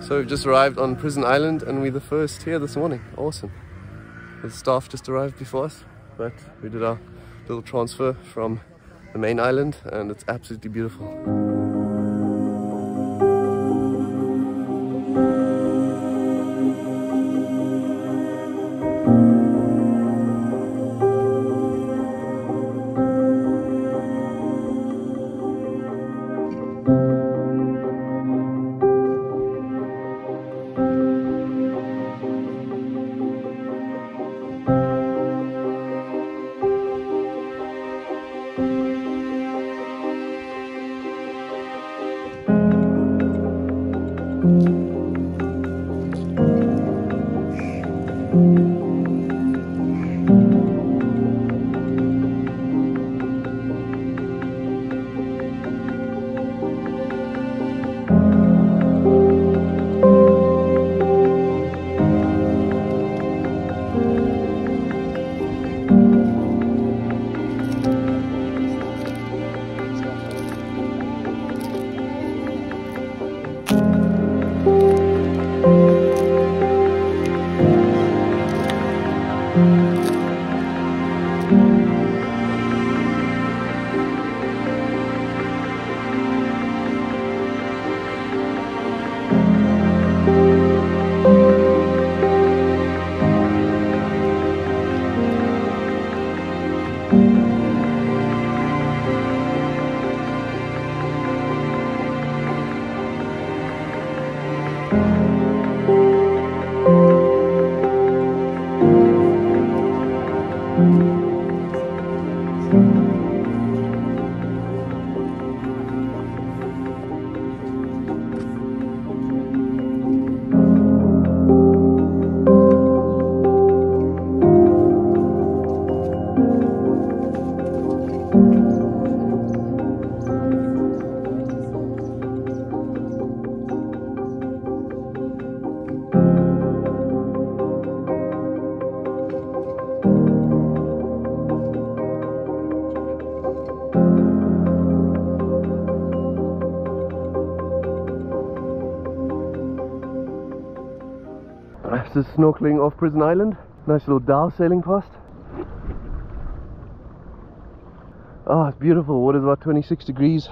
So we've just arrived on Prison Island and we're the first here this morning. Awesome. The staff just arrived before us, but we did our little transfer from the main island and it's absolutely beautiful. This is snorkeling off Prison Island. Nice little dhow sailing past. Oh, it's beautiful. Water's about 26 degrees.